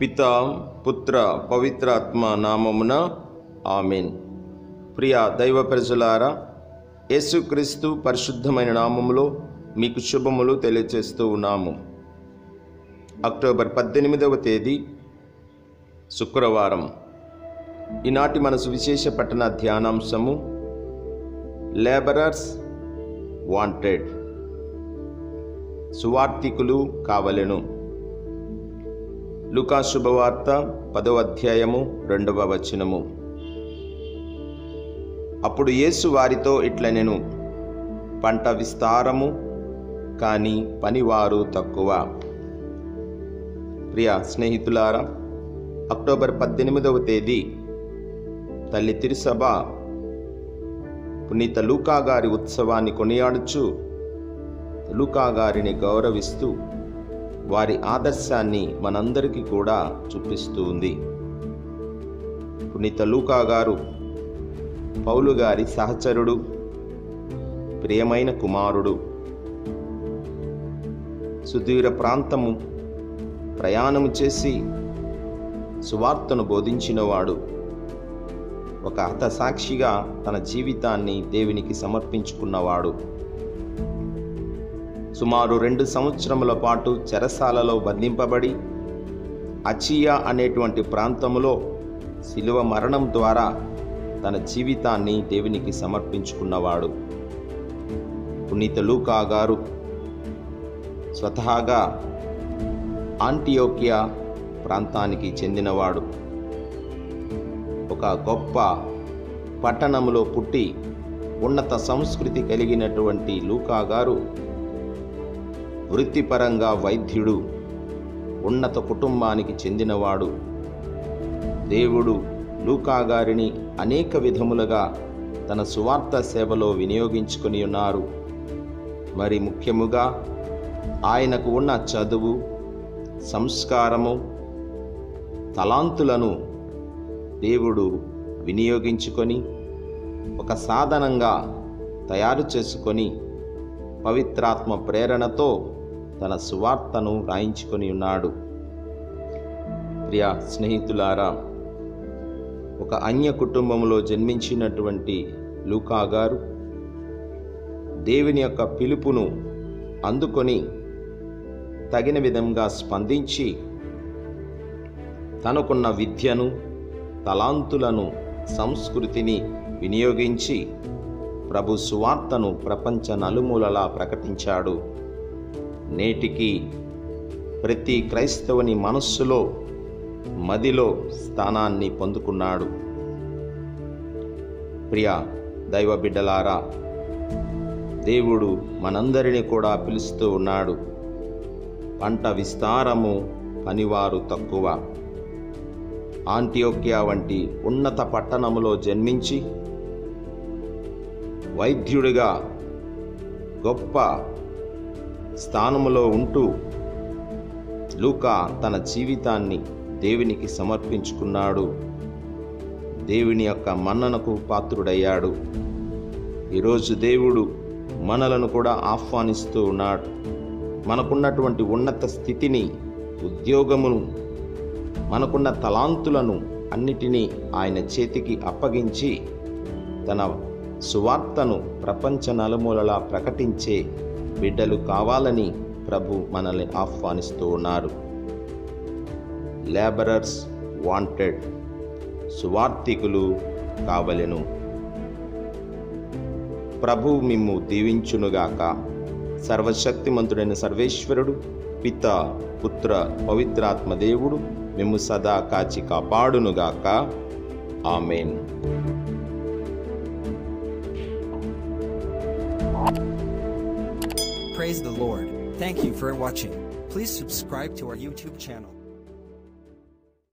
పిత పుత్ర పవిత్రాత్మ నామమున ఆమెన్. ప్రియ దైవ ప్రజలారా యేసుక్రీస్తు పరిశుద్ధమైన నామములో మీకు శుభములు తెలియజేస్తూ ఉన్నాము. అక్టోబర్ పద్దెనిమిదవ తేదీ శుక్రవారం. ఈనాటి మన సువిశేష పట్టణ ధ్యానాంశము లేబరర్స్ వాంటెడ్. సువార్తికులు కావలెను. లుకా శుభవార్త పదవ అధ్యాయము రెండవ వచనము. అప్పుడు యేసు వారితో ఇట్లనెను పంట విస్తారము కానీ పనివారు తక్కువ. ప్రియ స్నేహితులారా అక్టోబర్ పద్దెనిమిదవ తేదీ తల్లి తిరుసభ పునీత లూకా గారి ఉత్సవాన్ని కొనియాడుచు లూకా గారిని గౌరవిస్తూ వారి ఆదర్శాన్ని మనందరికీ కూడా చూపిస్తూ ఉంది పునీత లూకా గారు పౌలు గారి సహచరుడు ప్రియమైన కుమారుడు. సుదూర ప్రాంతము ప్రయాణము చేసి సువార్తను బోధించినవాడు. ఒక హతసాక్షిగా తన జీవితాన్ని దేవునికి సమర్పించుకున్నవాడు. సుమారు రెండు సంవత్సరముల పాటు చెరసాలలో బంధింపబడి అచియా అనేటువంటి ప్రాంతంలో శిలువ మరణం ద్వారా తన జీవితాన్ని దేవునికి సమర్పించుకున్నవాడు. పునీత లూకా గారు స్వతహాగా ఆంటియోకియా ప్రాంతానికి చెందినవాడు. ఒక గొప్ప పట్టణంలో పుట్టి ఉన్నత సంస్కృతి కలిగినటువంటి లూకా గారు వృత్తిపరంగా వైద్యుడు ఉన్నత కుటుంబానికి చెందినవాడు. దేవుడు లూకాగారిని అనేక విధములుగా తన సువార్త సేవలో వినియోగించుకుని ఉన్నారు. మరి ముఖ్యముగా ఆయనకు ఉన్న చదువు సంస్కారము తలాంతులను దేవుడు వినియోగించుకొని ఒక సాధనంగా తయారు చేసుకొని పవిత్రాత్మ ప్రేరణతో తన సువార్తను రాయించుకొని ఉన్నాడు. ప్రియ స్నేహితులారా ఒక అన్య కుటుంబంలో జన్మించినటువంటి లూకా గారు దేవుని యొక్క పిలుపును అందుకొని తగిన విధంగా స్పందించి తనకున్న విద్యను తలాంతులను సంస్కృతిని వినియోగించి ప్రభు సువార్తను ప్రపంచ నలుమూలలా ప్రకటించాడు. నేటికి ప్రతి క్రైస్తవుని మనస్సులో మదిలో స్థానాన్ని పొందుకున్నాడు. ప్రియ దైవ బిడ్డలారా దేవుడు మనందరినీ కూడా పిలుస్తూ ఉన్నాడు. పంట విస్తారము పనివారు తక్కువ. ఆంటియోక్యా వంటి ఉన్నత పట్టణములో జన్మించి వైద్యుడిగా గొప్ప స్థానములో ఉంటూ లూకా తన జీవితాన్ని దేవునికి సమర్పించుకున్నాడు. దేవుని యొక్క మన్ననకు పాత్రుడయ్యాడు. ఈరోజు దేవుడు మనలను కూడా ఆహ్వానిస్తూ ఉన్నాడు. మనకున్నటువంటి ఉన్నత స్థితిని ఉద్యోగమును మనకున్న తలాంతులను అన్నిటినీ ఆయన చేతికి అప్పగించి తన సువార్తను ప్రపంచ నలుమూలలా ప్రకటించే బిడ్డలు కావాలని ప్రభు మనల్ని ఆహ్వానిస్తూ ఉన్నారు. లేబరర్స్ వాంటెడ్ సువార్థికులు కావలెను. ప్రభు మిమ్ము దీవించునుగాక. సర్వశక్తిమంతుడైన సర్వేశ్వరుడు పిత పుత్ర పవిత్రాత్మ దేవుడు మేము సదా కాచి కాపాడునుగాక. Amen. Praise the Lord. Thank you for watching. Please subscribe to our YouTube channel.